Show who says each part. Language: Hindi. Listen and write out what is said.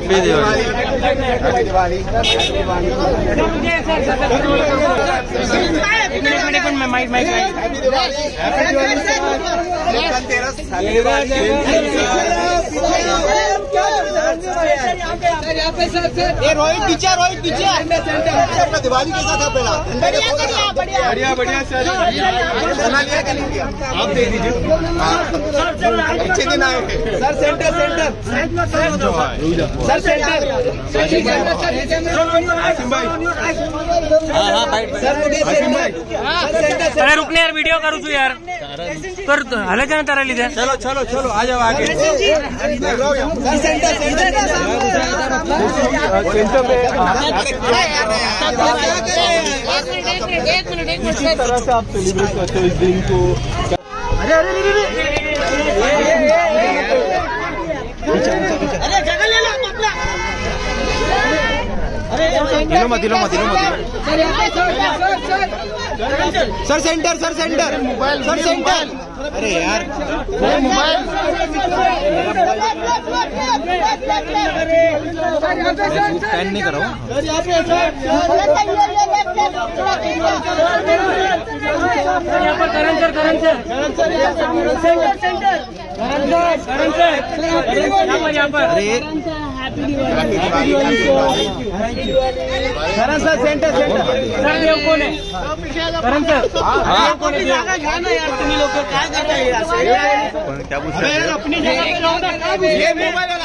Speaker 1: हैप्पी दिवाली
Speaker 2: हैप्पी रोहित पीछे रोहित पीछे अपना दिवाली कैसा था पहला बढ़िया बढ़िया। सर आप दे दीजिए। Sir centre centre sir centre
Speaker 3: रुकने यार वीडियो करू तू यार पर हले जाने तारा लीधे
Speaker 1: चलो चलो चलो आ जाओ आगे
Speaker 2: सेंटर
Speaker 4: एक मिनट एक मिनट इस
Speaker 2: तरह से आप सेलिब्रेट करते हो इस दिन को अरे अरे दिलो मत दिलो मत दिलो मत sir centre sir centre mobile sir centre अरे यार
Speaker 1: स्कैन नहीं करो
Speaker 3: रहा पर Karan sir Karan sir centre centre Karan sir यहाँ पर यहाँ पर
Speaker 2: Karan sir centre centre
Speaker 3: sir Dev कोण आहे करण सर देव कोण आहे यार तुम्ही लोक काय करताय
Speaker 1: क्या पूछ रहे थे
Speaker 2: ये है